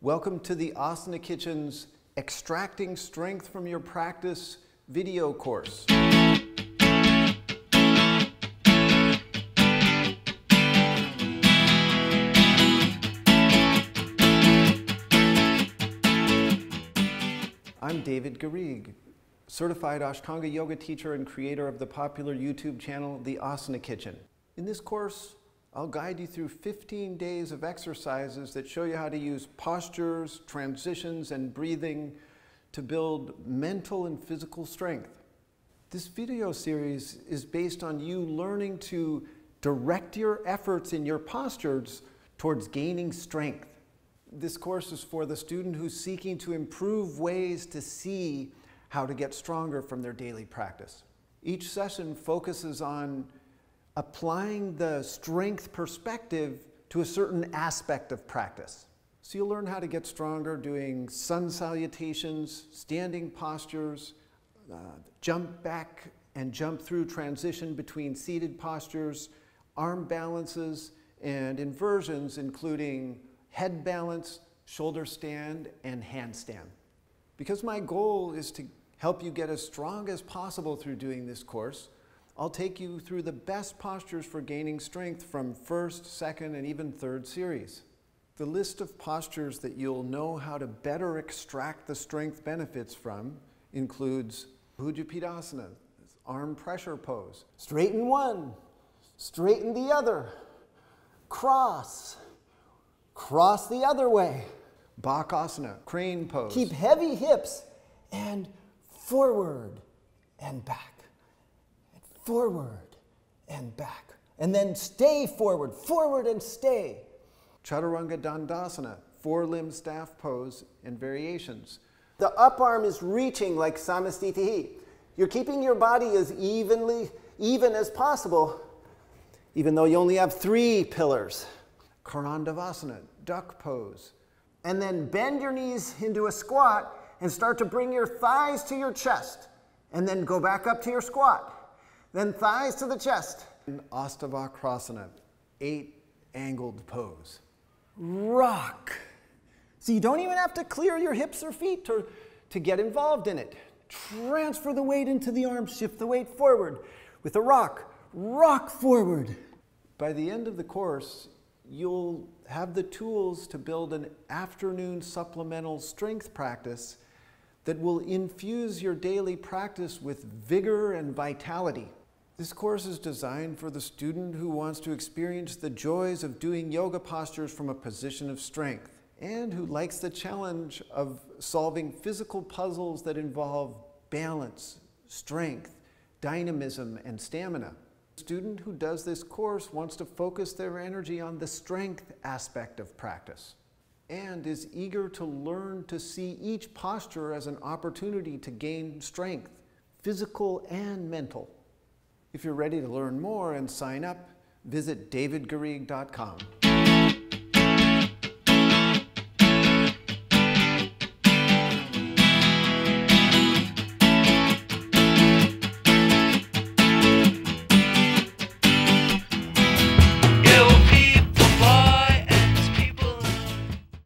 Welcome to the Asana Kitchen's Extracting Strength from Your Practice video course. I'm David Garrigues, certified Ashtanga yoga teacher and creator of the popular YouTube channel, The Asana Kitchen. In this course, I'll guide you through 15 days of exercises that show you how to use postures, transitions, and breathing to build mental and physical strength. This video series is based on you learning to direct your efforts in your postures towards gaining strength. This course is for the student who's seeking to improve ways to see how to get stronger from their daily practice. Each session focuses on applying the strength perspective to a certain aspect of practice. So you'll learn how to get stronger doing sun salutations, standing postures, uh, jump back and jump through transition between seated postures, arm balances, and inversions, including head balance, shoulder stand, and handstand. Because my goal is to help you get as strong as possible through doing this course, I'll take you through the best postures for gaining strength from first, second, and even third series. The list of postures that you'll know how to better extract the strength benefits from includes Bhujapidasana, arm pressure pose, straighten one, straighten the other, cross, cross the other way, Bakasana, crane pose. Keep heavy hips and forward and back forward and back. And then stay forward, forward and stay. Chaturanga Dandasana, four limb staff pose and variations. The up arm is reaching like Samastitihi. You're keeping your body as evenly, even as possible, even though you only have three pillars. Karandavasana, duck pose. And then bend your knees into a squat and start to bring your thighs to your chest. And then go back up to your squat. Then thighs to the chest. Astavakrasana, eight angled pose. Rock. So you don't even have to clear your hips or feet to, to get involved in it. Transfer the weight into the arms, shift the weight forward. With a rock, rock forward. By the end of the course, you'll have the tools to build an afternoon supplemental strength practice that will infuse your daily practice with vigor and vitality. This course is designed for the student who wants to experience the joys of doing yoga postures from a position of strength and who likes the challenge of solving physical puzzles that involve balance, strength, dynamism, and stamina. The student who does this course wants to focus their energy on the strength aspect of practice and is eager to learn to see each posture as an opportunity to gain strength, physical and mental. If you're ready to learn more and sign up, visit davidgarrigues.com.